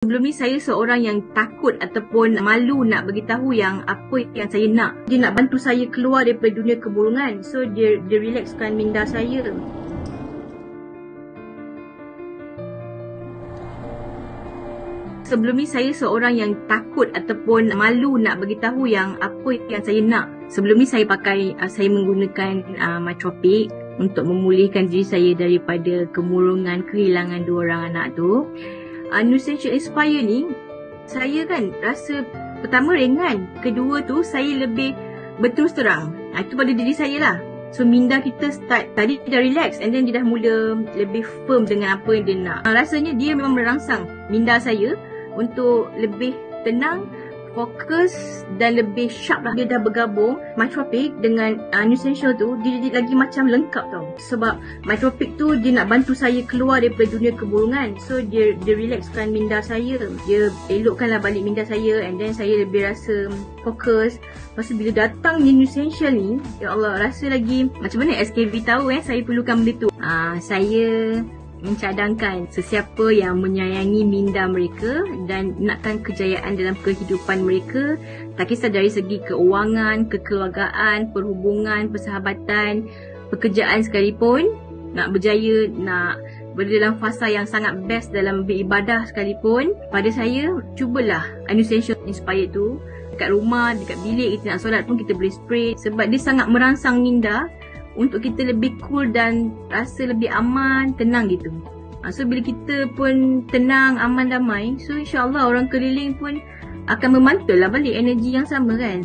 Sebelum ni saya seorang yang takut ataupun malu nak beritahu yang apa yang saya nak. Dia nak bantu saya keluar daripada dunia keburungan. So dia dia relaxkan minda saya. Sebelum ni saya seorang yang takut ataupun malu nak beritahu yang apa yang saya nak. Sebelum ni saya pakai uh, saya menggunakan uh, Matropic untuk memulihkan diri saya daripada kemurungan kehilangan dua orang anak tu uh, Nutrition Inspire ni saya kan rasa pertama ringan kedua tu saya lebih berterus terang. Uh, itu pada diri saya lah. So minda kita start tadi dia dah relax and then dia dah mula lebih firm dengan apa yang dia nak. Uh, rasanya dia memang merangsang minda saya untuk lebih tenang fokus dan lebih sharp lah. Dia dah bergabung Mytropic dengan uh, Nusential tu dia jadi lagi macam lengkap tau. Sebab Mytropic tu dia nak bantu saya keluar daripada dunia keburungan. So dia dia relaxkan minda saya. Dia elokkanlah balik minda saya and then saya lebih rasa fokus. Lepas bila datang ni Nusential ni, ya Allah rasa lagi macam mana SKV tahu eh saya perlukan benda tu. Uh, saya mencadangkan sesiapa yang menyayangi minda mereka dan nakkan kejayaan dalam kehidupan mereka. Tak kisah dari segi keuangan, kekeluargaan, perhubungan, persahabatan, pekerjaan sekalipun nak berjaya, nak berada dalam fasa yang sangat best dalam beribadah sekalipun pada saya, cubalah Anusential Inspire tu. Dekat rumah, dekat bilik kita nak solat pun kita boleh spray sebab dia sangat merangsang minda untuk kita lebih cool dan rasa lebih aman, tenang gitu. Ha, so bila kita pun tenang, aman, damai, so insyaAllah orang keliling pun akan memantul lah balik energi yang sama kan.